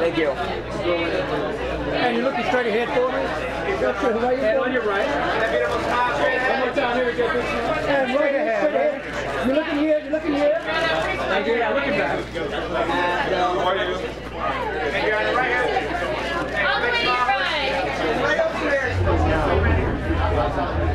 Thank you. And you're looking straight ahead for me. That's your right. And on your right. One more time. Here we go. And right ahead. You're looking here. You're looking here. Thank you. Yeah, looking back. How are you? Thank you. On your right hand. All the way to your right. Right over there.